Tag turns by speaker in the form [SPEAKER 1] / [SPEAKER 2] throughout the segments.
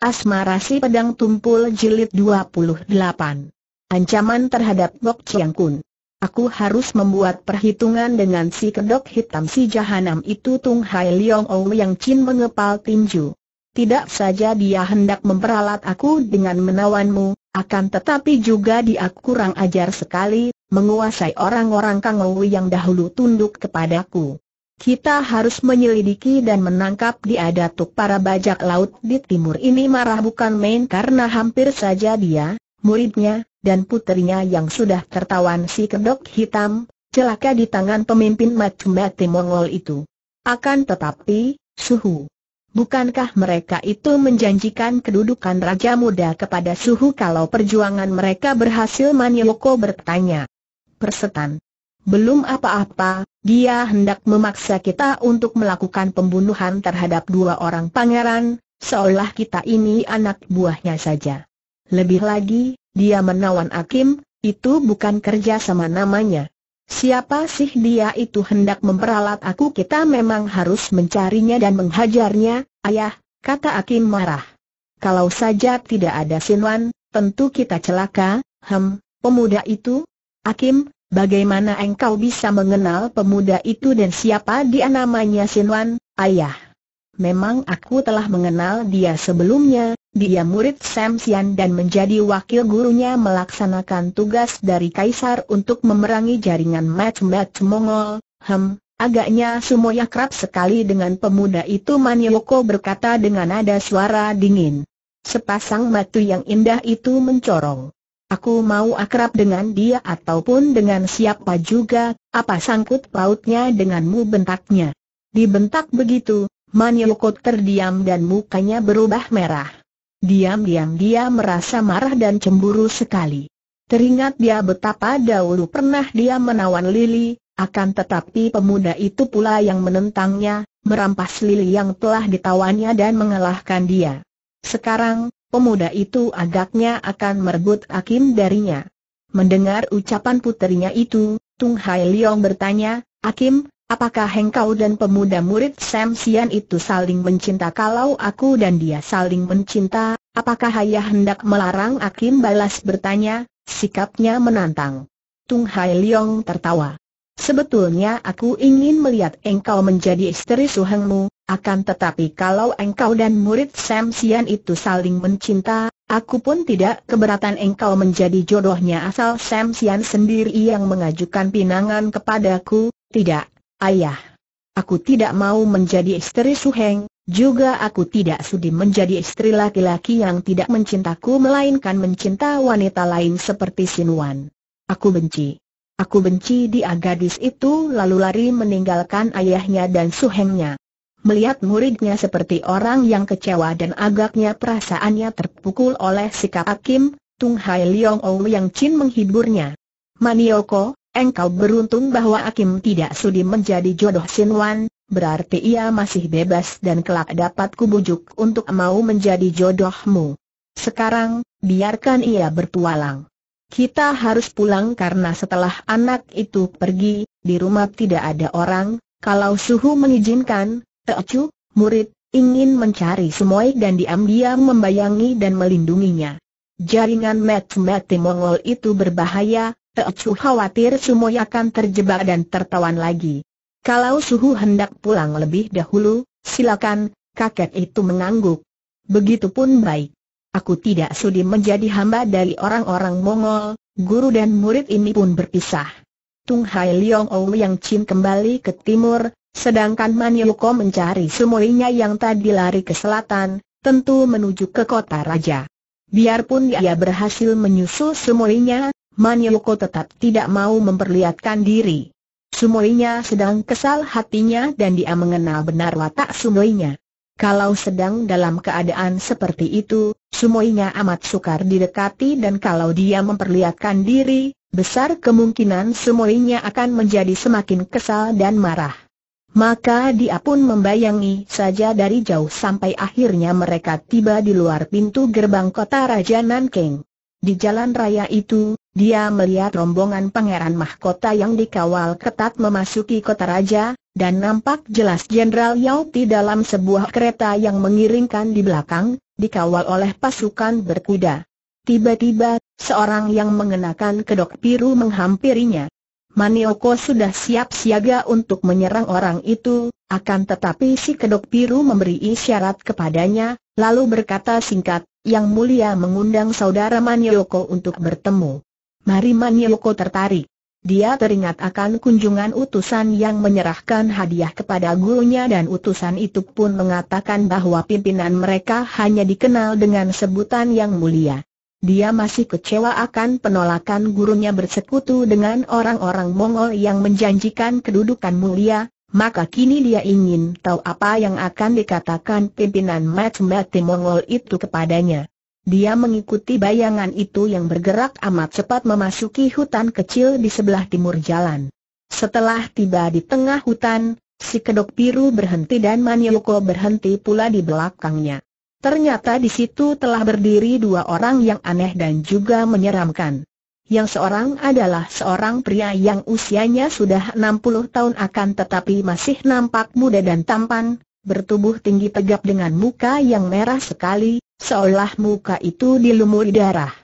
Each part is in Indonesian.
[SPEAKER 1] Asmara si Pedang Tumpul Jilid 28 Ancaman terhadap Bok Chiang Kun Aku harus membuat perhitungan dengan si kedok hitam si jahanam itu Tung Hai Leong Ou yang Chin mengepal tinju. Tidak saja dia hendak memperalat aku dengan menawanmu, akan tetapi juga dia kurang ajar sekali, menguasai orang-orang Kang Ou yang dahulu tunduk kepadaku. Kita harus menyelidiki dan menangkap dia datuk para bajak laut di timur ini marah bukan main karena hampir saja dia, muridnya, dan puterinya yang sudah tertawan si kedok hitam, celaka di tangan pemimpin mati Mongol itu. Akan tetapi, suhu. Bukankah mereka itu menjanjikan kedudukan Raja Muda kepada suhu kalau perjuangan mereka berhasil Manyoko bertanya. Persetan. Belum apa-apa, dia hendak memaksa kita untuk melakukan pembunuhan terhadap dua orang pangeran, seolah kita ini anak buahnya saja. Lebih lagi, dia menawan Akim, itu bukan kerja sama namanya. Siapa sih dia itu hendak memperalat aku kita memang harus mencarinya dan menghajarnya, ayah, kata Akim marah. Kalau saja tidak ada Sinwan, tentu kita celaka, hem, pemuda itu? Akim, Bagaimana engkau bisa mengenal pemuda itu dan siapa dia namanya Sinwan, ayah? Memang aku telah mengenal dia sebelumnya, dia murid Sam Sian dan menjadi wakil gurunya melaksanakan tugas dari Kaisar untuk memerangi jaringan match-match Mongol. Hem, agaknya Sumoya kerap sekali dengan pemuda itu Manyoko berkata dengan nada suara dingin. Sepasang matu yang indah itu mencorong. Aku mau akrab dengan dia ataupun dengan siapa juga, apa sangkut pautnya denganmu bentaknya. Dibentak begitu, Manyoko terdiam dan mukanya berubah merah. Diam-diam dia merasa marah dan cemburu sekali. Teringat dia betapa dahulu pernah dia menawan Lili, akan tetapi pemuda itu pula yang menentangnya, merampas Lili yang telah ditawannya dan mengalahkan dia. Sekarang, pemuda itu agaknya akan merebut Akim darinya. Mendengar ucapan puterinya itu, Tung Hai Leong bertanya, Akim, apakah engkau dan pemuda murid Sam Sian itu saling mencinta kalau aku dan dia saling mencinta, apakah ayah hendak melarang Akim balas bertanya, sikapnya menantang. Tung Hai Leong tertawa. Sebetulnya aku ingin melihat engkau menjadi istri suhengmu, akan tetapi kalau engkau dan murid Sam Sian itu saling mencinta, aku pun tidak keberatan engkau menjadi jodohnya asal Sam Sian sendiri yang mengajukan pinangan kepadaku, tidak, ayah. Aku tidak mau menjadi istri Suheng, juga aku tidak sudi menjadi istri laki-laki yang tidak mencintaku melainkan mencinta wanita lain seperti Sinuan. Aku benci. Aku benci dia gadis itu lalu lari meninggalkan ayahnya dan suhengnya. Melihat muridnya seperti orang yang kecewa dan agaknya perasaannya terpukul oleh sikap Hakim, Tung Hai Leong Ou yang Chin menghiburnya. Manioko, engkau beruntung bahwa Hakim tidak sudi menjadi jodoh Sin Wan, berarti ia masih bebas dan kelak dapat kubujuk untuk mau menjadi jodohmu. Sekarang, biarkan ia bertualang. Kita harus pulang karena setelah anak itu pergi, di rumah tidak ada orang, kalau suhu mengizinkan, Teocu, murid, ingin mencari Sumoy dan diam-diam membayangi dan melindunginya. Jaringan Met-Meti Mongol itu berbahaya, Teocu khawatir Sumoy akan terjebak dan tertawan lagi. Kalau Suhu hendak pulang lebih dahulu, silakan, kakek itu mengangguk. Begitupun baik. Aku tidak sudi menjadi hamba dari orang-orang Mongol, guru dan murid ini pun berpisah. Tung Hai Leong Ou yang Chin kembali ke timur, Sedangkan Manyoko mencari semuanya yang tadi lari ke selatan, tentu menuju ke kota raja. Biarpun dia berhasil menyusul semuanya, Manyoko tetap tidak mau memperlihatkan diri. Sumoinya sedang kesal hatinya dan dia mengenal benar watak Sumoinya. Kalau sedang dalam keadaan seperti itu, Sumoinya amat sukar didekati dan kalau dia memperlihatkan diri, besar kemungkinan Sumoinya akan menjadi semakin kesal dan marah. Maka dia pun membayangi saja dari jauh sampai akhirnya mereka tiba di luar pintu gerbang kota Raja Nanking. Di jalan raya itu, dia melihat rombongan pangeran mahkota yang dikawal ketat memasuki kota raja, dan nampak jelas Jenderal Yao di dalam sebuah kereta yang mengiringkan di belakang, dikawal oleh pasukan berkuda. Tiba-tiba, seorang yang mengenakan kedok biru menghampirinya. Manioko sudah siap siaga untuk menyerang orang itu, akan tetapi si kedok biru memberi isyarat kepadanya, lalu berkata singkat, Yang mulia mengundang saudara Manioko untuk bertemu. Mari Manioko tertarik. Dia teringat akan kunjungan utusan yang menyerahkan hadiah kepada gurunya dan utusan itu pun mengatakan bahwa pimpinan mereka hanya dikenal dengan sebutan yang mulia. Dia masih kecewa akan penolakan gurunya bersekutu dengan orang-orang Mongol yang menjanjikan kedudukan mulia, maka kini dia ingin tahu apa yang akan dikatakan pimpinan Mat-Mati Mongol itu kepadanya. Dia mengikuti bayangan itu yang bergerak amat cepat memasuki hutan kecil di sebelah timur jalan. Setelah tiba di tengah hutan, si kedok biru berhenti dan Manioko berhenti pula di belakangnya. Ternyata di situ telah berdiri dua orang yang aneh dan juga menyeramkan. Yang seorang adalah seorang pria yang usianya sudah 60 tahun akan tetapi masih nampak muda dan tampan, bertubuh tinggi tegap dengan muka yang merah sekali, seolah muka itu dilumuri darah.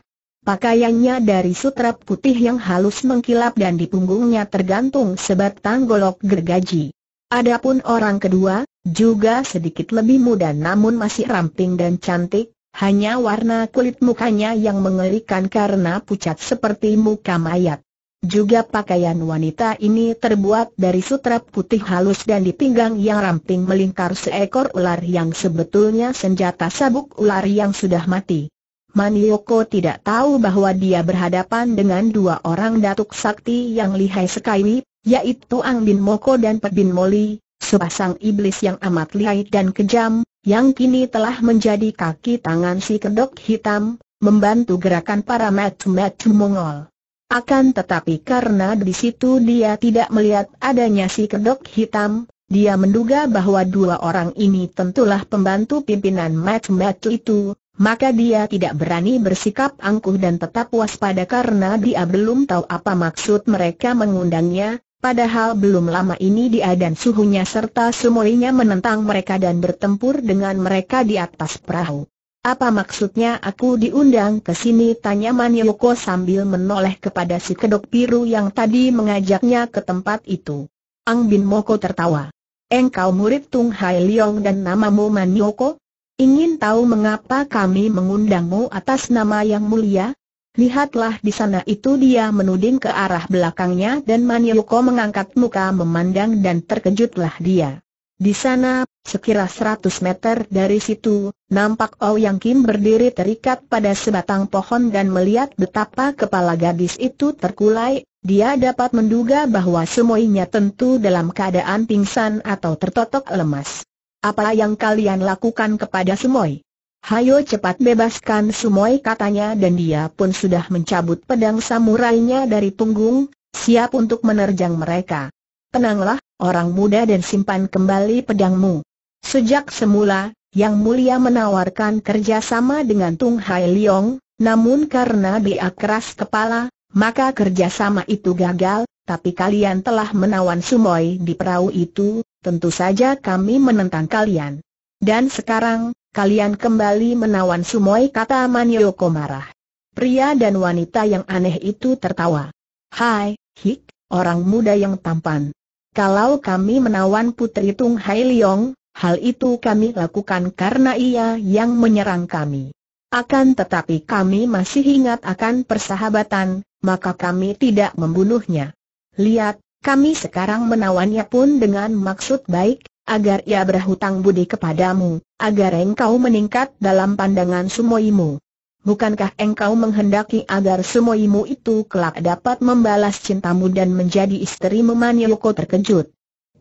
[SPEAKER 1] Pakaiannya dari sutra putih yang halus mengkilap dan di punggungnya tergantung sebatang golok gergaji. Adapun orang kedua, juga sedikit lebih muda namun masih ramping dan cantik, hanya warna kulit mukanya yang mengerikan karena pucat seperti muka mayat. Juga pakaian wanita ini terbuat dari sutra putih halus dan di pinggang yang ramping melingkar seekor ular yang sebetulnya senjata sabuk ular yang sudah mati. Manioko tidak tahu bahwa dia berhadapan dengan dua orang datuk sakti yang lihai sekali, yaitu Ang Bin Moko dan Pet Bin Moli, sepasang iblis yang amat lihai dan kejam, yang kini telah menjadi kaki tangan si kedok hitam, membantu gerakan para matu-matu Mongol. Akan tetapi karena di situ dia tidak melihat adanya si kedok hitam, dia menduga bahwa dua orang ini tentulah pembantu pimpinan Mat-Mat itu, maka dia tidak berani bersikap angkuh dan tetap waspada karena dia belum tahu apa maksud mereka mengundangnya, padahal belum lama ini dia dan suhunya serta semuanya menentang mereka dan bertempur dengan mereka di atas perahu. Apa maksudnya aku diundang ke sini? Tanya Manyoko sambil menoleh kepada si kedok biru yang tadi mengajaknya ke tempat itu. Ang Bin Moko tertawa. Engkau murid Tung Hai Leong dan namamu Manyoko? Ingin tahu mengapa kami mengundangmu atas nama yang mulia? Lihatlah di sana itu dia menuding ke arah belakangnya dan Manyoko mengangkat muka memandang dan terkejutlah dia. Di sana, sekira seratus meter dari situ, nampak Ouyang Kim berdiri terikat pada sebatang pohon dan melihat betapa kepala gadis itu terkulai, dia dapat menduga bahwa semuanya tentu dalam keadaan pingsan atau tertotok lemas. Apa yang kalian lakukan kepada Sumoy? Hayo cepat bebaskan Sumoy katanya dan dia pun sudah mencabut pedang samurainya dari punggung, siap untuk menerjang mereka. Tenanglah, orang muda dan simpan kembali pedangmu. Sejak semula, Yang Mulia menawarkan kerjasama dengan Tung Hai Leong, namun karena dia keras kepala, maka kerjasama itu gagal, tapi kalian telah menawan Sumoy di perahu itu, tentu saja kami menentang kalian. Dan sekarang, kalian kembali menawan Sumoy kata Manyoko marah. Pria dan wanita yang aneh itu tertawa. Hai, Hik, orang muda yang tampan. Kalau kami menawan Putri Tung Hai Leong, hal itu kami lakukan karena ia yang menyerang kami. Akan tetapi kami masih ingat akan persahabatan, maka kami tidak membunuhnya. Lihat, kami sekarang menawannya pun dengan maksud baik, agar ia berhutang budi kepadamu, agar engkau meningkat dalam pandangan sumoimu. Bukankah engkau menghendaki agar semuimu itu kelak dapat membalas cintamu dan menjadi istri Memanioko terkejut?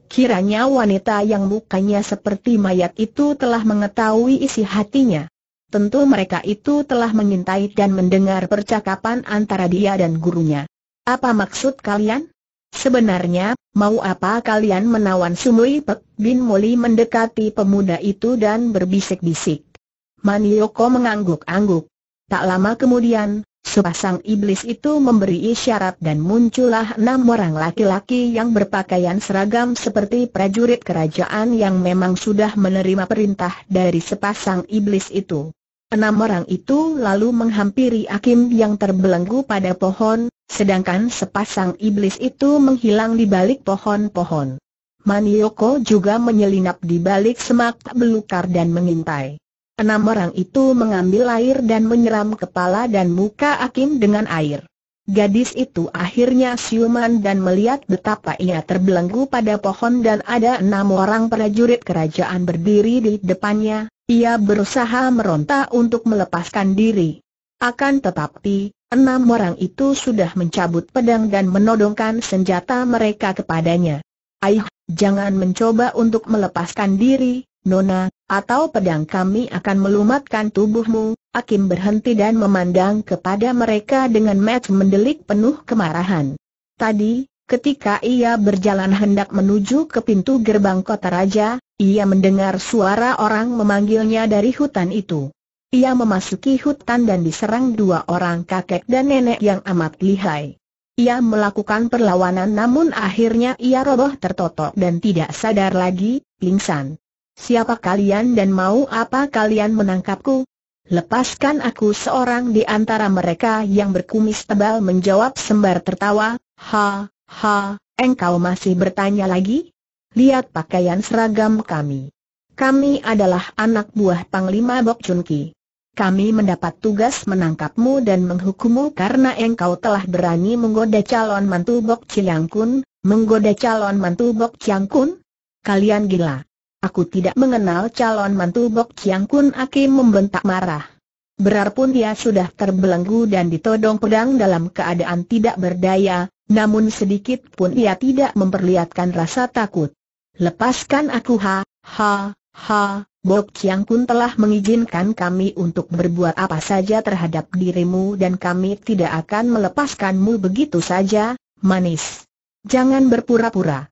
[SPEAKER 1] Kiranya wanita yang mukanya seperti mayat itu telah mengetahui isi hatinya. Tentu mereka itu telah mengintai dan mendengar percakapan antara dia dan gurunya. Apa maksud kalian? Sebenarnya, mau apa kalian menawan Sumui Pek Bin Moli mendekati pemuda itu dan berbisik-bisik. Manioko mengangguk-angguk. Tak lama kemudian, Sepasang iblis itu memberi isyarat dan muncullah enam orang laki-laki yang berpakaian seragam seperti prajurit kerajaan yang memang sudah menerima perintah dari sepasang iblis itu. Enam orang itu lalu menghampiri Akim yang terbelenggu pada pohon, sedangkan sepasang iblis itu menghilang di balik pohon-pohon. Manioko juga menyelinap di balik semak belukar dan mengintai. Enam orang itu mengambil air dan menyeram kepala dan muka Akim dengan air. Gadis itu akhirnya siuman dan melihat betapa ia terbelenggu pada pohon dan ada enam orang prajurit kerajaan berdiri di depannya, ia berusaha meronta untuk melepaskan diri. Akan tetapi, enam orang itu sudah mencabut pedang dan menodongkan senjata mereka kepadanya. Aih, jangan mencoba untuk melepaskan diri, Nona, atau pedang kami akan melumatkan tubuhmu. Akim berhenti dan memandang kepada mereka dengan mata mendelik penuh kemarahan. Tadi, ketika ia berjalan hendak menuju ke pintu gerbang kota raja, ia mendengar suara orang memanggilnya dari hutan itu. Ia memasuki hutan dan diserang dua orang kakek dan nenek yang amat lihai. Ia melakukan perlawanan namun akhirnya ia roboh tertotok dan tidak sadar lagi, pingsan. Siapa kalian dan mau apa kalian menangkapku? Lepaskan aku seorang di antara mereka yang berkumis tebal menjawab sembar tertawa, ha, ha, engkau masih bertanya lagi? Lihat pakaian seragam kami. Kami adalah anak buah Panglima Bok Chun Ki. Kami mendapat tugas menangkapmu dan menghukummu karena engkau telah berani menggoda calon mantu Bok Chiang Kun, menggoda calon mantu Bok Chiang Kun? Kalian gila. Aku tidak mengenal calon mantu Bok Chiang Kun Aki membentak marah. Berarpun dia sudah terbelenggu dan ditodong pedang dalam keadaan tidak berdaya, namun sedikit pun ia tidak memperlihatkan rasa takut. Lepaskan aku ha, ha, ha, Bok Chiang Kun telah mengizinkan kami untuk berbuat apa saja terhadap dirimu dan kami tidak akan melepaskanmu begitu saja, manis. Jangan berpura-pura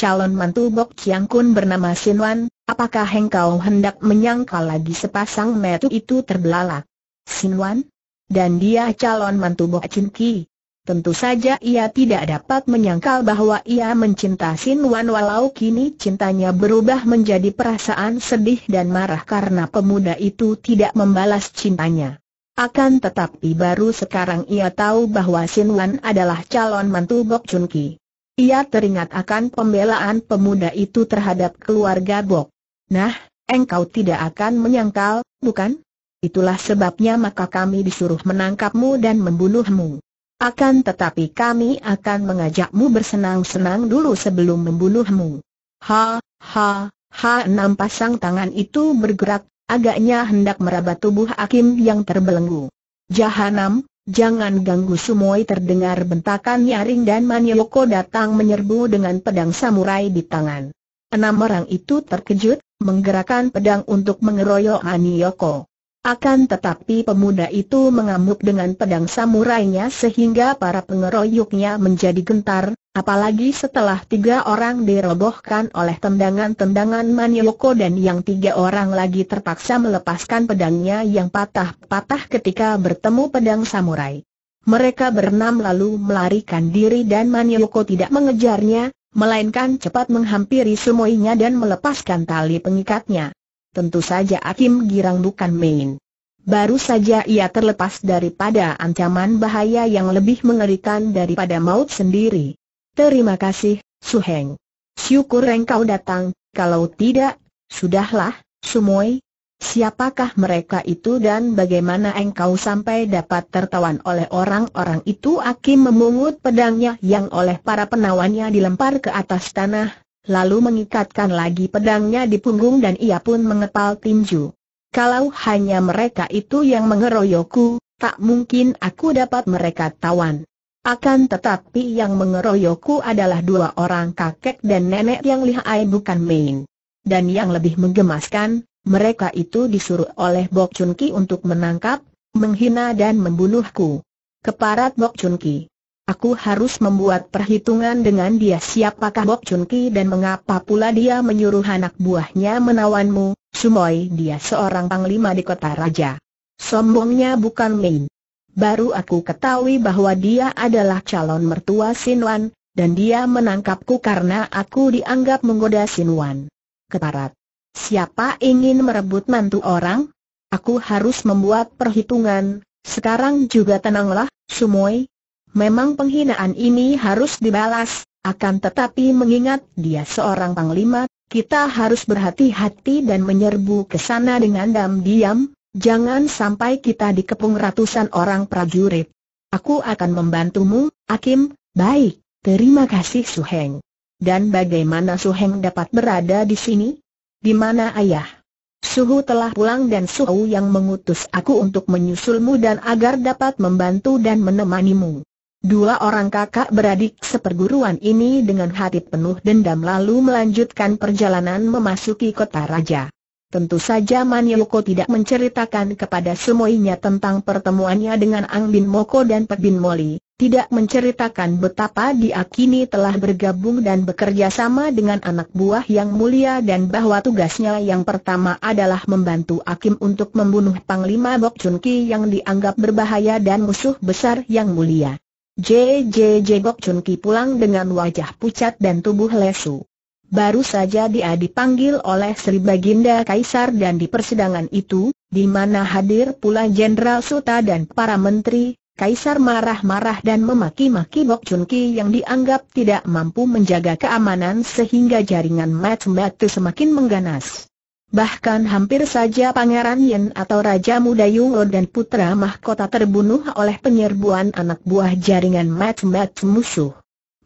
[SPEAKER 1] calon mantu Bok Chiang Kun bernama Sinwan, apakah engkau hendak menyangkal lagi sepasang metu itu terbelalak? Sinwan? Dan dia calon mantu Bok Chin Ki. Tentu saja ia tidak dapat menyangkal bahwa ia mencinta Sinwan walau kini cintanya berubah menjadi perasaan sedih dan marah karena pemuda itu tidak membalas cintanya. Akan tetapi baru sekarang ia tahu bahwa Sinwan adalah calon mantu Bok Chun Ki. Ia teringat akan pembelaan pemuda itu terhadap keluarga Bok. Nah, engkau tidak akan menyangkal, bukan? Itulah sebabnya maka kami disuruh menangkapmu dan membunuhmu. Akan tetapi kami akan mengajakmu bersenang-senang dulu sebelum membunuhmu. Ha, ha, ha enam pasang tangan itu bergerak, agaknya hendak meraba tubuh Hakim yang terbelenggu. Jahanam, Jangan ganggu Sumoi terdengar bentakan nyaring dan Manyoko datang menyerbu dengan pedang samurai di tangan. Enam orang itu terkejut, menggerakkan pedang untuk mengeroyok Manyoko. Akan tetapi pemuda itu mengamuk dengan pedang samurainya sehingga para pengeroyoknya menjadi gentar, apalagi setelah tiga orang dirobohkan oleh tendangan-tendangan Manyoko dan yang tiga orang lagi terpaksa melepaskan pedangnya yang patah-patah ketika bertemu pedang samurai. Mereka berenam lalu melarikan diri dan Manyoko tidak mengejarnya, melainkan cepat menghampiri semuanya dan melepaskan tali pengikatnya. Tentu saja Akim girang bukan main. Baru saja ia terlepas daripada ancaman bahaya yang lebih mengerikan daripada maut sendiri. Terima kasih, Su Heng. Syukur engkau datang, kalau tidak, sudahlah, Sumoy. Siapakah mereka itu dan bagaimana engkau sampai dapat tertawan oleh orang-orang itu? Akim memungut pedangnya yang oleh para penawannya dilempar ke atas tanah, lalu mengikatkan lagi pedangnya di punggung dan ia pun mengepal tinju. Kalau hanya mereka itu yang mengeroyokku, tak mungkin aku dapat mereka tawan. Akan tetapi yang mengeroyokku adalah dua orang kakek dan nenek yang lihai bukan main. Dan yang lebih menggemaskan, mereka itu disuruh oleh Bok Chun Ki untuk menangkap, menghina dan membunuhku. Keparat Bok Chun Ki. Aku harus membuat perhitungan dengan dia siapakah Bok Chun Ki dan mengapa pula dia menyuruh anak buahnya menawanmu, Sumoy dia seorang panglima di kota raja. Sombongnya bukan main. baru aku ketahui bahwa dia adalah calon mertua Sinwan, dan dia menangkapku karena aku dianggap menggoda Sinwan. Keparat. Siapa ingin merebut mantu orang? Aku harus membuat perhitungan, sekarang juga tenanglah, Sumoy. Memang penghinaan ini harus dibalas, akan tetapi mengingat dia seorang panglima, kita harus berhati-hati dan menyerbu ke sana dengan diam-diam, jangan sampai kita dikepung ratusan orang prajurit. Aku akan membantumu, Akim, baik, terima kasih Suheng. Dan bagaimana Suheng dapat berada di sini? Di mana ayah? Suhu telah pulang dan Suhu yang mengutus aku untuk menyusulmu dan agar dapat membantu dan menemanimu. Dua orang kakak beradik seperguruan ini dengan hati penuh dendam lalu melanjutkan perjalanan memasuki kota raja. Tentu saja Manyoko tidak menceritakan kepada semuanya tentang pertemuannya dengan Ang Bin Moko dan Pek Bin Moli, tidak menceritakan betapa dia kini telah bergabung dan bekerja sama dengan anak buah yang mulia dan bahwa tugasnya yang pertama adalah membantu Akim untuk membunuh Panglima Bok Chun Ki yang dianggap berbahaya dan musuh besar yang mulia. JJJ Gok Chun Ki pulang dengan wajah pucat dan tubuh lesu. Baru saja dia dipanggil oleh Sri Baginda Kaisar dan di persidangan itu, di mana hadir pula Jenderal Suta dan para menteri, Kaisar marah-marah dan memaki-maki Bok Chun Ki yang dianggap tidak mampu menjaga keamanan sehingga jaringan mat-mat semakin mengganas. Bahkan hampir saja Pangeran Yen atau Raja Muda Yungo dan putra mahkota terbunuh oleh penyerbuan anak buah jaringan match-match musuh.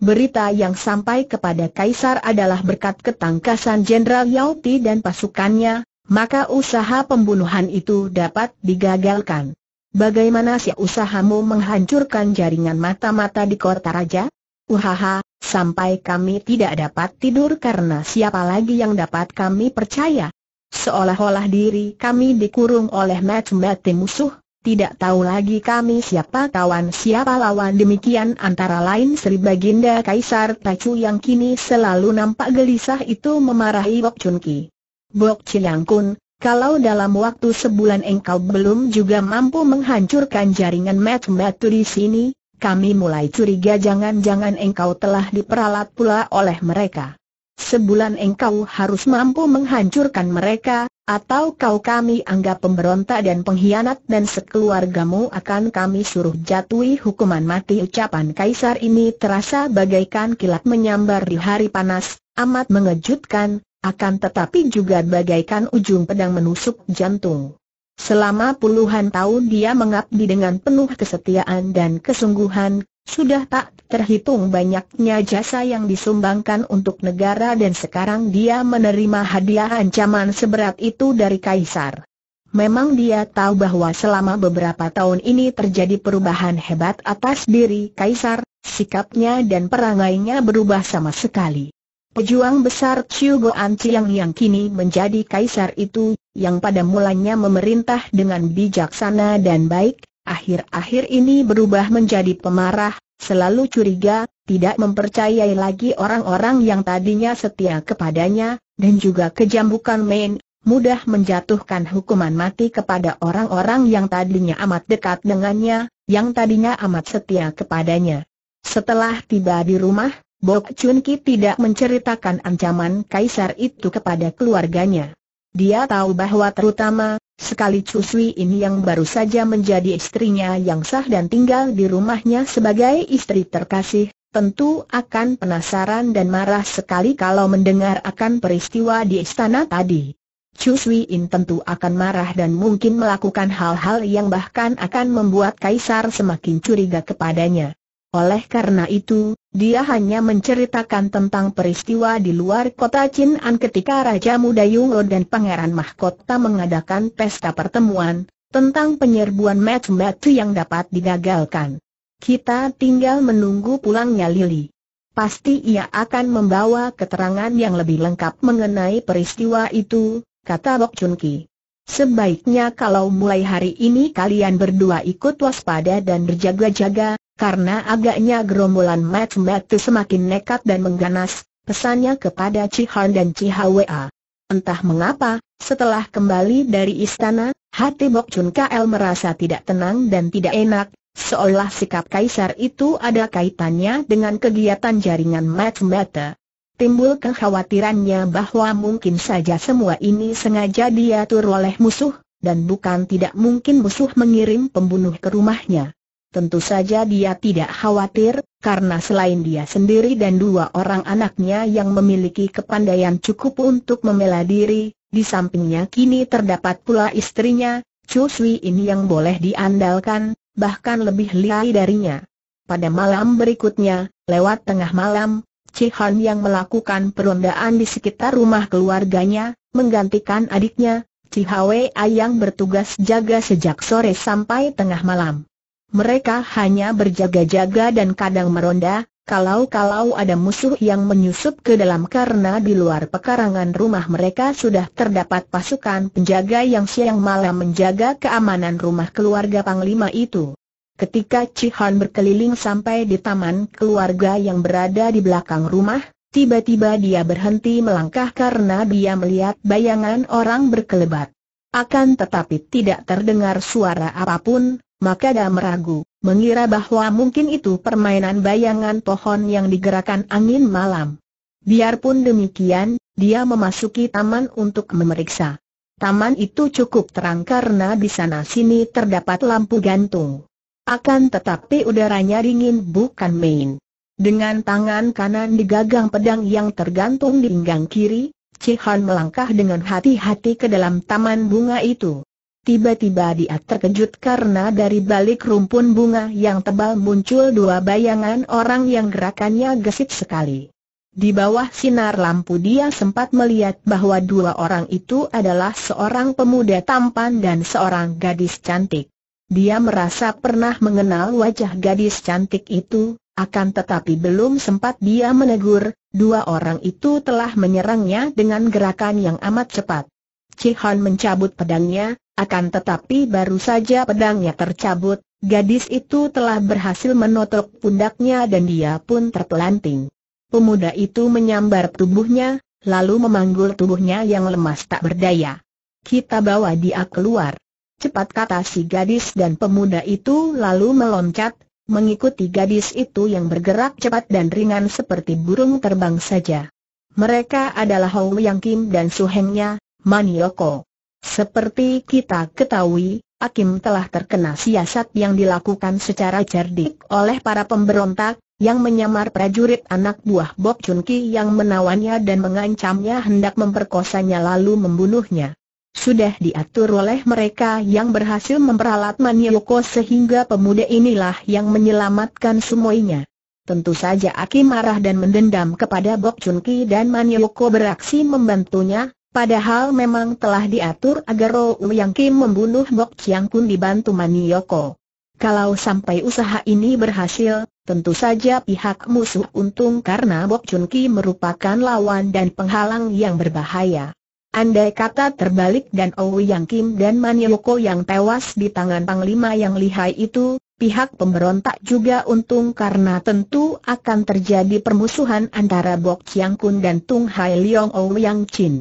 [SPEAKER 1] Berita yang sampai kepada Kaisar adalah berkat ketangkasan Jenderal Yauti dan pasukannya, maka usaha pembunuhan itu dapat digagalkan. Bagaimana si usahamu menghancurkan jaringan mata-mata di kota raja? Uhaha, sampai kami tidak dapat tidur karena siapa lagi yang dapat kami percaya? Seolah-olah diri kami dikurung oleh mati musuh, tidak tahu lagi kami siapa kawan siapa lawan demikian antara lain Sri Baginda Kaisar Tacu yang kini selalu nampak gelisah itu memarahi Bok Chun Ki. Bok Chiang Kun, kalau dalam waktu sebulan engkau belum juga mampu menghancurkan jaringan mat-matu di sini, kami mulai curiga jangan-jangan engkau telah diperalat pula oleh mereka. Sebulan engkau harus mampu menghancurkan mereka, atau kau kami anggap pemberontak dan pengkhianat dan sekeluargamu akan kami suruh jatuhi hukuman mati ucapan kaisar ini terasa bagaikan kilat menyambar di hari panas, amat mengejutkan, akan tetapi juga bagaikan ujung pedang menusuk jantung. Selama puluhan tahun dia mengabdi dengan penuh kesetiaan dan kesungguhan, sudah tak terhitung banyaknya jasa yang disumbangkan untuk negara dan sekarang dia menerima hadiah ancaman seberat itu dari Kaisar. Memang dia tahu bahwa selama beberapa tahun ini terjadi perubahan hebat atas diri Kaisar, sikapnya dan perangainya berubah sama sekali. Pejuang besar Chiu Goan Chiang yang kini menjadi Kaisar itu, yang pada mulanya memerintah dengan bijaksana dan baik, akhir-akhir ini berubah menjadi pemarah, selalu curiga, tidak mempercayai lagi orang-orang yang tadinya setia kepadanya, dan juga kejam bukan main, mudah menjatuhkan hukuman mati kepada orang-orang yang tadinya amat dekat dengannya, yang tadinya amat setia kepadanya. Setelah tiba di rumah, Bok Chun Ki tidak menceritakan ancaman kaisar itu kepada keluarganya. Dia tahu bahwa terutama, sekali Chusui ini yang baru saja menjadi istrinya yang sah dan tinggal di rumahnya sebagai istri terkasih, tentu akan penasaran dan marah sekali kalau mendengar akan peristiwa di istana tadi. Chu In tentu akan marah dan mungkin melakukan hal-hal yang bahkan akan membuat Kaisar semakin curiga kepadanya. Oleh karena itu, dia hanya menceritakan tentang peristiwa di luar kota An ketika Raja Muda Yungo dan Pangeran Mahkota mengadakan pesta pertemuan, tentang penyerbuan match-match yang dapat digagalkan. Kita tinggal menunggu pulangnya Lili. Pasti ia akan membawa keterangan yang lebih lengkap mengenai peristiwa itu, kata Bok Chun Ki. Sebaiknya kalau mulai hari ini kalian berdua ikut waspada dan berjaga-jaga, karena agaknya gerombolan Mat Matu semakin nekat dan mengganas, pesannya kepada Cihan dan Cihwa. Entah mengapa, setelah kembali dari istana, hati Bok Chun KL merasa tidak tenang dan tidak enak, seolah sikap kaisar itu ada kaitannya dengan kegiatan jaringan mata-mata. Timbul kekhawatirannya bahwa mungkin saja semua ini sengaja diatur oleh musuh, dan bukan tidak mungkin musuh mengirim pembunuh ke rumahnya. Tentu saja dia tidak khawatir, karena selain dia sendiri dan dua orang anaknya yang memiliki kepandaian cukup untuk membela diri, di sampingnya kini terdapat pula istrinya, Chu Sui ini yang boleh diandalkan, bahkan lebih lihai darinya. Pada malam berikutnya, lewat tengah malam, Han yang melakukan perondaan di sekitar rumah keluarganya, menggantikan adiknya, Hwe yang bertugas jaga sejak sore sampai tengah malam. Mereka hanya berjaga-jaga dan kadang meronda, kalau-kalau ada musuh yang menyusup ke dalam karena di luar pekarangan rumah mereka sudah terdapat pasukan penjaga yang siang malam menjaga keamanan rumah keluarga Panglima itu. Ketika Cihan berkeliling sampai di taman keluarga yang berada di belakang rumah, tiba-tiba dia berhenti melangkah karena dia melihat bayangan orang berkelebat. Akan tetapi tidak terdengar suara apa pun, maka dia meragu, mengira bahwa mungkin itu permainan bayangan pohon yang digerakkan angin malam. Biarpun demikian, dia memasuki taman untuk memeriksa. Taman itu cukup terang karena di sana-sini terdapat lampu gantung. Akan tetapi udaranya dingin bukan main. Dengan tangan kanan digagang pedang yang tergantung di pinggang kiri, Cihan melangkah dengan hati-hati ke dalam taman bunga itu. Tiba-tiba dia terkejut karena dari balik rumpun bunga yang tebal muncul dua bayangan orang yang gerakannya gesit sekali. Di bawah sinar lampu dia sempat melihat bahwa dua orang itu adalah seorang pemuda tampan dan seorang gadis cantik. Dia merasa pernah mengenal wajah gadis cantik itu, akan tetapi belum sempat dia menegur, dua orang itu telah menyerangnya dengan gerakan yang amat cepat. Cihan mencabut pedangnya, akan tetapi baru saja pedangnya tercabut, gadis itu telah berhasil menotok pundaknya dan dia pun terpelanting. Pemuda itu menyambar tubuhnya, lalu memanggul tubuhnya yang lemas tak berdaya. Kita bawa dia keluar. Cepat kata si gadis dan pemuda itu lalu meloncat, mengikuti gadis itu yang bergerak cepat dan ringan seperti burung terbang saja. Mereka adalah Hou Yang Kim dan suhengnya, Manioko. Seperti kita ketahui, Akim telah terkena siasat yang dilakukan secara cerdik oleh para pemberontak, yang menyamar prajurit anak buah Bok Chun Ki yang menawannya dan mengancamnya hendak memperkosanya lalu membunuhnya. Sudah diatur oleh mereka yang berhasil memperalat Manioko sehingga pemuda inilah yang menyelamatkan semuanya. Tentu saja Akim marah dan mendendam kepada Bok Chun Ki dan Manioko beraksi membantunya, Padahal memang telah diatur agar Ro Yang Kim membunuh Bok Chiang Kun dibantu Manioko. Kalau sampai usaha ini berhasil, tentu saja pihak musuh untung karena Bok Chun Ki merupakan lawan dan penghalang yang berbahaya. Andai kata terbalik dan Yang Kim dan Manioko yang tewas di tangan Panglima yang lihai itu, pihak pemberontak juga untung karena tentu akan terjadi permusuhan antara Bok Chiang Kun dan Tung Hai Leong Yang Chin.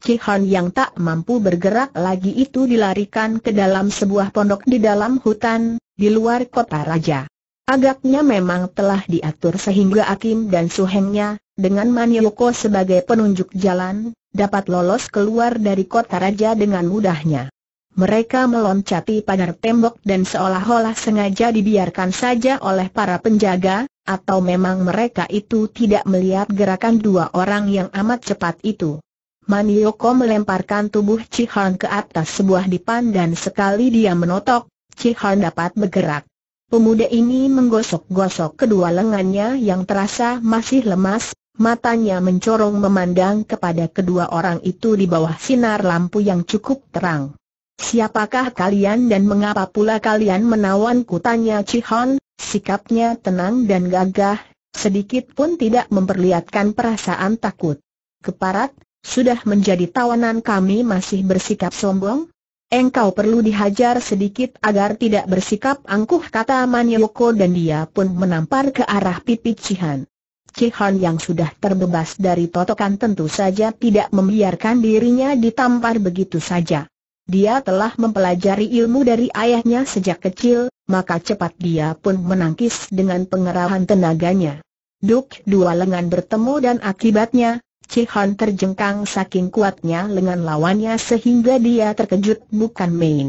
[SPEAKER 1] Cihan yang tak mampu bergerak lagi itu dilarikan ke dalam sebuah pondok di dalam hutan, di luar kota raja. Agaknya memang telah diatur sehingga Akim dan suhengnya, dengan Manioko sebagai penunjuk jalan, dapat lolos keluar dari kota raja dengan mudahnya. Mereka meloncati pagar tembok dan seolah-olah sengaja dibiarkan saja oleh para penjaga, atau memang mereka itu tidak melihat gerakan dua orang yang amat cepat itu. Manioko melemparkan tubuh Cihan ke atas sebuah dipan dan sekali dia menotok, Cihan dapat bergerak. Pemuda ini menggosok-gosok kedua lengannya yang terasa masih lemas, matanya mencorong memandang kepada kedua orang itu di bawah sinar lampu yang cukup terang. Siapakah kalian dan mengapa pula kalian menawan kutanya Cihan? Sikapnya tenang dan gagah, sedikit pun tidak memperlihatkan perasaan takut. Keparat, sudah menjadi tawanan kami masih bersikap sombong? Engkau perlu dihajar sedikit agar tidak bersikap angkuh kata Manyoko dan dia pun menampar ke arah pipi Cihan. Cihan yang sudah terbebas dari totokan tentu saja tidak membiarkan dirinya ditampar begitu saja. dia telah mempelajari ilmu dari ayahnya sejak kecil, maka cepat dia pun menangkis dengan pengerahan tenaganya. Duk dua lengan bertemu dan akibatnya, Cihan terjengkang saking kuatnya lengan lawannya sehingga dia terkejut bukan main.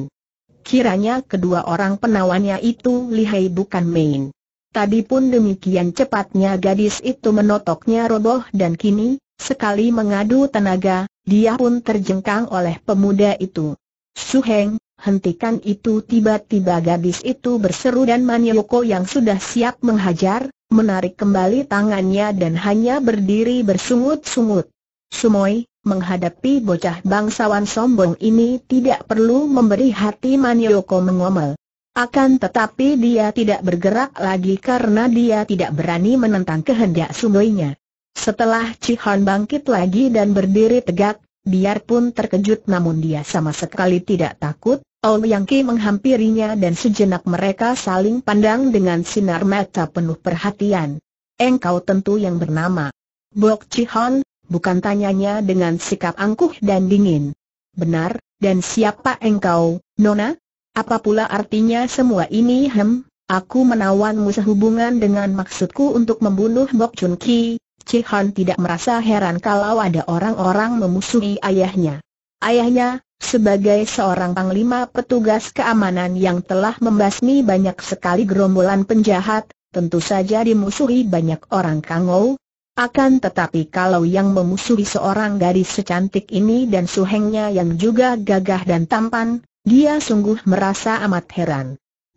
[SPEAKER 1] Kiranya kedua orang penawannya itu lihai bukan main. Tadi pun demikian cepatnya gadis itu menotoknya roboh dan kini, sekali mengadu tenaga, dia pun terjengkang oleh pemuda itu. Suheng, hentikan itu tiba-tiba gadis itu berseru dan Manyoko yang sudah siap menghajar, menarik kembali tangannya dan hanya berdiri bersungut-sungut. Sumoy, menghadapi bocah bangsawan sombong ini tidak perlu memberi hati Manyoko mengomel. Akan tetapi dia tidak bergerak lagi karena dia tidak berani menentang kehendak Sumoynya. Setelah Chihon bangkit lagi dan berdiri tegak, Biarpun terkejut namun dia sama sekali tidak takut, Yang Ki menghampirinya dan sejenak mereka saling pandang dengan sinar mata penuh perhatian. Engkau tentu yang bernama Bok Chihon, bukan tanyanya dengan sikap angkuh dan dingin. Benar, dan siapa engkau, Nona? Apa pula artinya semua ini hem? Aku menawanmu sehubungan dengan maksudku untuk membunuh Bok Chun Ki, Cihan tidak merasa heran kalau ada orang-orang memusuhi ayahnya. Ayahnya, sebagai seorang panglima petugas keamanan yang telah membasmi banyak sekali gerombolan penjahat, tentu saja dimusuhi banyak orang kangou. Akan tetapi kalau yang memusuhi seorang gadis secantik ini dan suhengnya yang juga gagah dan tampan, dia sungguh merasa amat heran.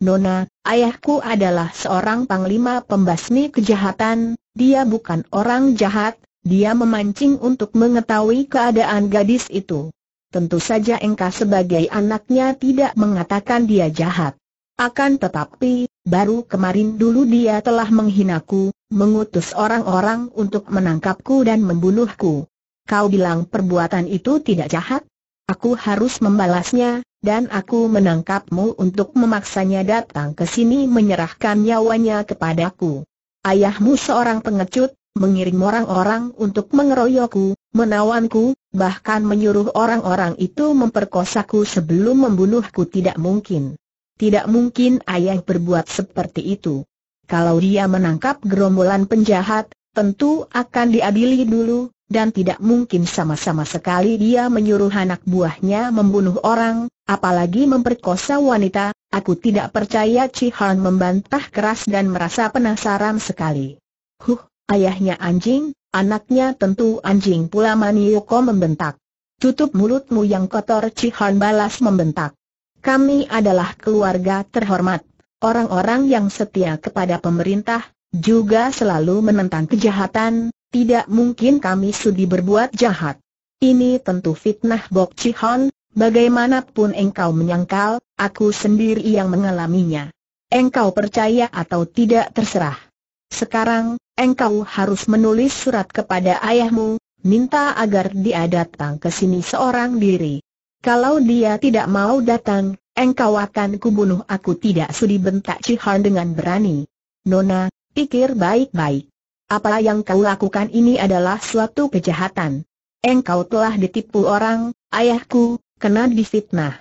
[SPEAKER 1] Nona, ayahku adalah seorang panglima pembasmi kejahatan, dia bukan orang jahat, dia memancing untuk mengetahui keadaan gadis itu. Tentu saja engkau sebagai anaknya tidak mengatakan dia jahat. Akan tetapi, baru kemarin dulu dia telah menghinaku, mengutus orang-orang untuk menangkapku dan membunuhku. Kau bilang perbuatan itu tidak jahat? Aku harus membalasnya, dan aku menangkapmu untuk memaksanya datang ke sini menyerahkan nyawanya kepadaku. Ayahmu seorang pengecut, mengirim orang-orang untuk mengeroyokku, menawanku, bahkan menyuruh orang-orang itu memperkosaku sebelum membunuhku tidak mungkin. Tidak mungkin ayah berbuat seperti itu. Kalau dia menangkap gerombolan penjahat, tentu akan diadili dulu, dan tidak mungkin sama-sama sekali dia menyuruh anak buahnya membunuh orang, apalagi memperkosa wanita, Aku tidak percaya Cihan membantah keras dan merasa penasaran sekali. Huh, ayahnya anjing, anaknya tentu anjing pula Manioko membentak. Tutup mulutmu yang kotor Cihan balas membentak. Kami adalah keluarga terhormat, orang-orang yang setia kepada pemerintah, juga selalu menentang kejahatan, tidak mungkin kami sudi berbuat jahat. Ini tentu fitnah Bok Chihon, Bagaimanapun engkau menyangkal, aku sendiri yang mengalaminya. Engkau percaya atau tidak terserah. Sekarang, engkau harus menulis surat kepada ayahmu, minta agar dia datang ke sini seorang diri. Kalau dia tidak mau datang, engkau akan kubunuh aku tidak sudi bentak Cihan dengan berani. Nona, pikir baik-baik. Apa yang kau lakukan ini adalah suatu kejahatan. Engkau telah ditipu orang, ayahku, kena difitnah.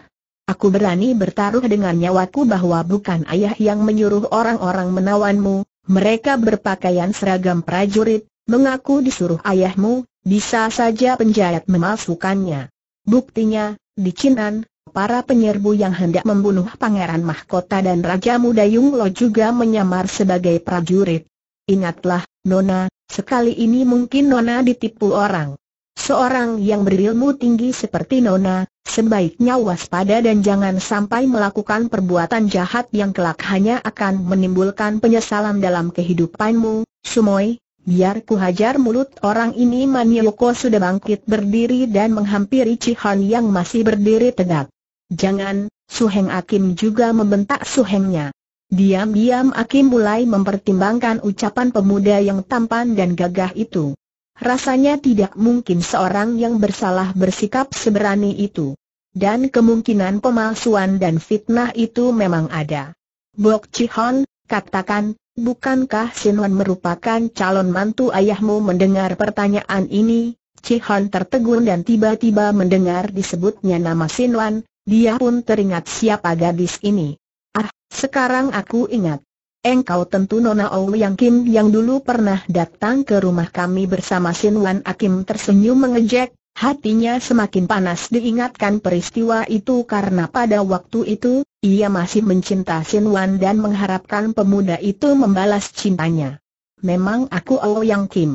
[SPEAKER 1] Aku berani bertaruh dengan nyawaku bahwa bukan ayah yang menyuruh orang-orang menawanmu, mereka berpakaian seragam prajurit, mengaku disuruh ayahmu, bisa saja penjahat memalsukannya. Buktinya, di Cinan, para penyerbu yang hendak membunuh Pangeran Mahkota dan Raja Muda Yung Lo juga menyamar sebagai prajurit. Ingatlah, Nona, sekali ini mungkin Nona ditipu orang. Seorang yang berilmu tinggi seperti Nona, sebaiknya waspada dan jangan sampai melakukan perbuatan jahat yang kelak hanya akan menimbulkan penyesalan dalam kehidupanmu, Sumoy. Biar ku hajar mulut orang ini Manyoko sudah bangkit berdiri dan menghampiri Cihan yang masih berdiri tegak. Jangan, Suheng Akim juga membentak Suhengnya. Diam-diam Akim mulai mempertimbangkan ucapan pemuda yang tampan dan gagah itu. Rasanya tidak mungkin seorang yang bersalah bersikap seberani itu. Dan kemungkinan pemalsuan dan fitnah itu memang ada. Bok Chihon, katakan, bukankah Sinwan merupakan calon mantu ayahmu mendengar pertanyaan ini? Chihon tertegun dan tiba-tiba mendengar disebutnya nama Sinwan, Dia pun teringat siapa gadis ini. Ah, sekarang aku ingat. Engkau tentu Nona Yang Kim yang dulu pernah datang ke rumah kami bersama Sin Wan Akim tersenyum mengejek, hatinya semakin panas diingatkan peristiwa itu karena pada waktu itu, ia masih mencinta Sin Wan dan mengharapkan pemuda itu membalas cintanya. Memang aku Yang Kim.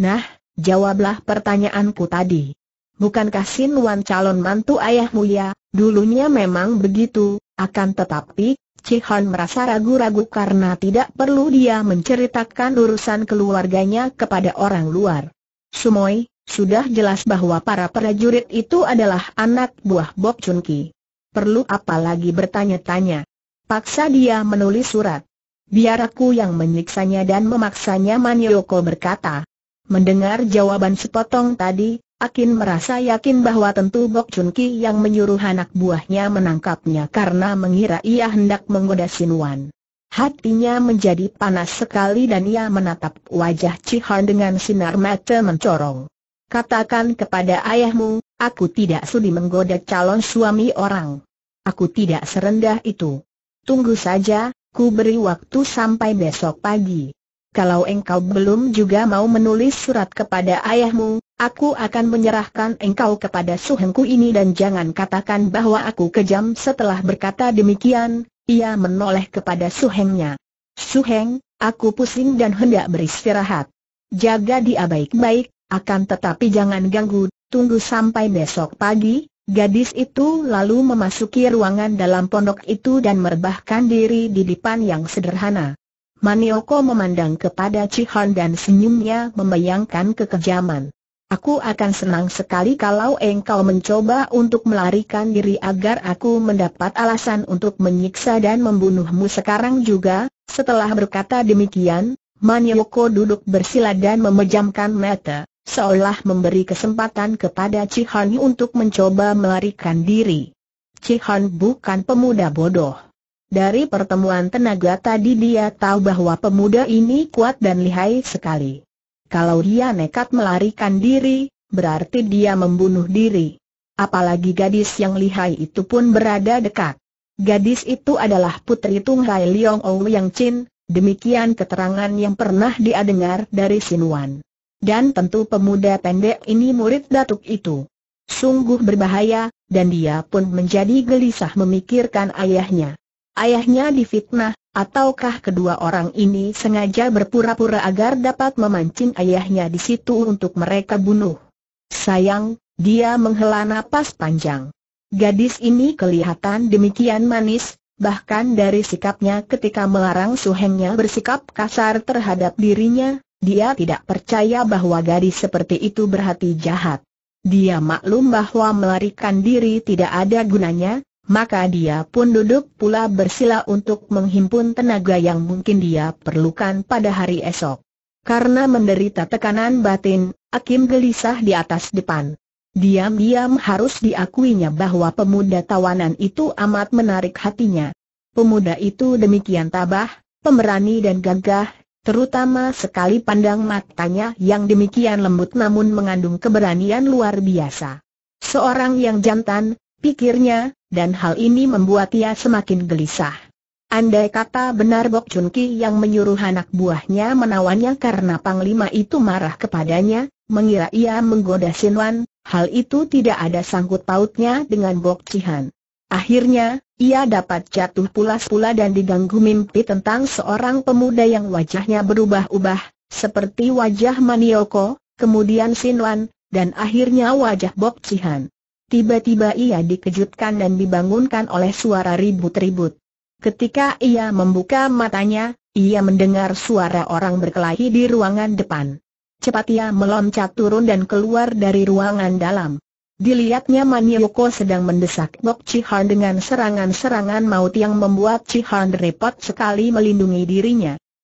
[SPEAKER 1] Nah, jawablah pertanyaanku tadi. Bukankah Sin Wan calon mantu ayahmu ya? Dulunya memang begitu, akan tetapi, Cihan merasa ragu-ragu karena tidak perlu dia menceritakan urusan keluarganya kepada orang luar. Sumoy, sudah jelas bahwa para prajurit itu adalah anak buah Bok Chun Ki. Perlu apa lagi bertanya-tanya? Paksa dia menulis surat. Biar aku yang menyiksanya dan memaksanya Manyoko berkata. Mendengar jawaban sepotong tadi, Akin merasa yakin bahwa tentu Bok Chun Ki yang menyuruh anak buahnya menangkapnya karena mengira ia hendak menggoda Sinuan. Hatinya menjadi panas sekali dan ia menatap wajah Cihan dengan sinar mata mencorong. Katakan kepada ayahmu, aku tidak sudi menggoda calon suami orang. Aku tidak serendah itu. Tunggu saja, ku beri waktu sampai besok pagi. Kalau engkau belum juga mau menulis surat kepada ayahmu, Aku akan menyerahkan engkau kepada suhengku ini dan jangan katakan bahwa aku kejam setelah berkata demikian, ia menoleh kepada suhengnya. Suheng, aku pusing dan hendak beristirahat. Jaga dia baik-baik, akan tetapi jangan ganggu, tunggu sampai besok pagi, gadis itu lalu memasuki ruangan dalam pondok itu dan merebahkan diri di depan yang sederhana. Manioko memandang kepada Cihan dan senyumnya membayangkan kekejaman. Aku akan senang sekali kalau engkau mencoba untuk melarikan diri agar aku mendapat alasan untuk menyiksa dan membunuhmu sekarang juga. Setelah berkata demikian, Manyoko duduk bersila dan memejamkan mata, seolah memberi kesempatan kepada Cihan untuk mencoba melarikan diri. Cihan bukan pemuda bodoh. Dari pertemuan tenaga tadi dia tahu bahwa pemuda ini kuat dan lihai sekali. Kalau dia nekat melarikan diri, berarti dia membunuh diri. Apalagi gadis yang lihai itu pun berada dekat. Gadis itu adalah putri Tunggai Liong Yang Chin, demikian keterangan yang pernah dia dengar dari Sinuan. Dan tentu pemuda pendek ini murid datuk itu. Sungguh berbahaya, dan dia pun menjadi gelisah memikirkan ayahnya. Ayahnya difitnah, Ataukah kedua orang ini sengaja berpura-pura agar dapat memancing ayahnya di situ untuk mereka bunuh? Sayang, dia menghela napas panjang. Gadis ini kelihatan demikian manis, bahkan dari sikapnya ketika melarang suhengnya bersikap kasar terhadap dirinya, dia tidak percaya bahwa gadis seperti itu berhati jahat. Dia maklum bahwa melarikan diri tidak ada gunanya, maka dia pun duduk pula bersila untuk menghimpun tenaga yang mungkin dia perlukan pada hari esok. Karena menderita tekanan batin, Akim gelisah di atas depan. Diam-diam harus diakuinya bahwa pemuda tawanan itu amat menarik hatinya. Pemuda itu demikian tabah, pemberani dan gagah, terutama sekali pandang matanya yang demikian lembut namun mengandung keberanian luar biasa. Seorang yang jantan, pikirnya, dan hal ini membuat ia semakin gelisah. Andai kata benar Bok Chun Ki yang menyuruh anak buahnya menawannya karena Panglima itu marah kepadanya, mengira ia menggoda Sinwan, hal itu tidak ada sangkut pautnya dengan Bok Chihan. Akhirnya, ia dapat jatuh pulas pula dan diganggu mimpi tentang seorang pemuda yang wajahnya berubah-ubah, seperti wajah Manioko, kemudian Sinwan, dan akhirnya wajah Bok Chihan. Tiba-tiba ia dikejutkan dan dibangunkan oleh suara ribut-ribut. Ketika ia membuka matanya, ia mendengar suara orang berkelahi di ruangan depan. Cepat ia meloncat turun dan keluar dari ruangan dalam. Dilihatnya Manyoko sedang mendesak Bok Chihan dengan serangan-serangan maut yang membuat Chihan repot sekali melindungi dirinya.